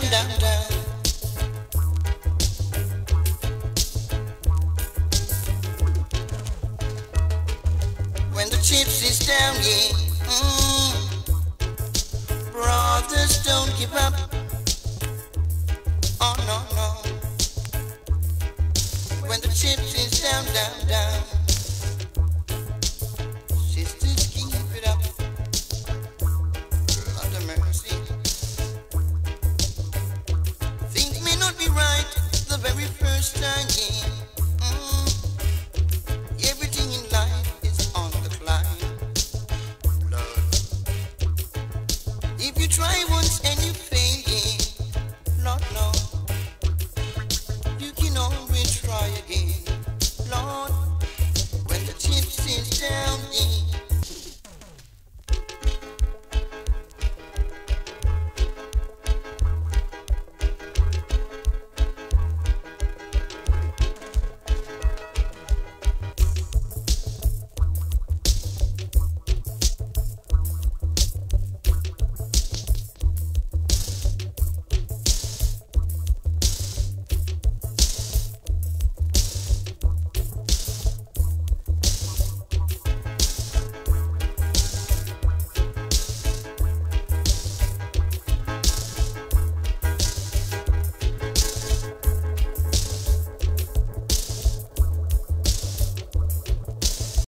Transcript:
down, down, down. When the chips is down, yeah. Mm. Brothers, don't give up. Oh no, no. When the chips try